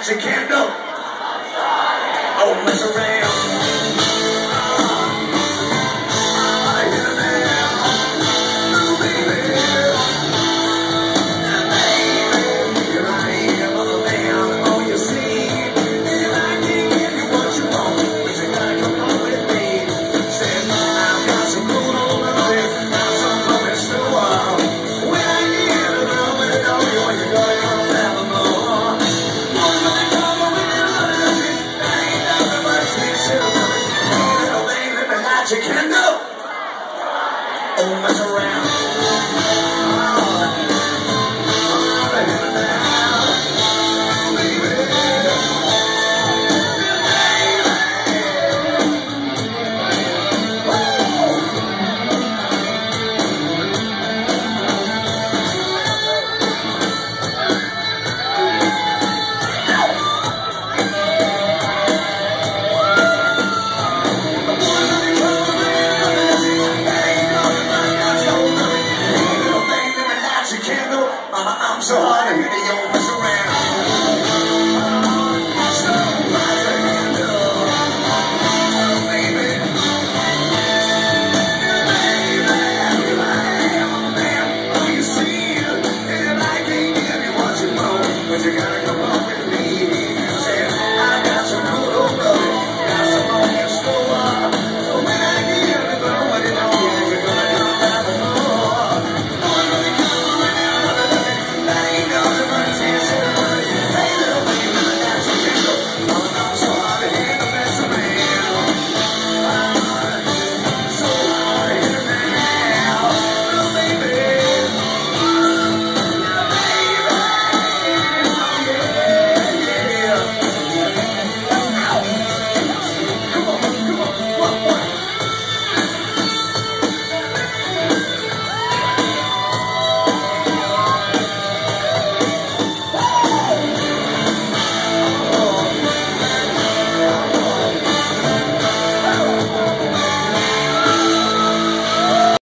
that you can't do. Oh, Mr. Ray. you can do. Oh mess around.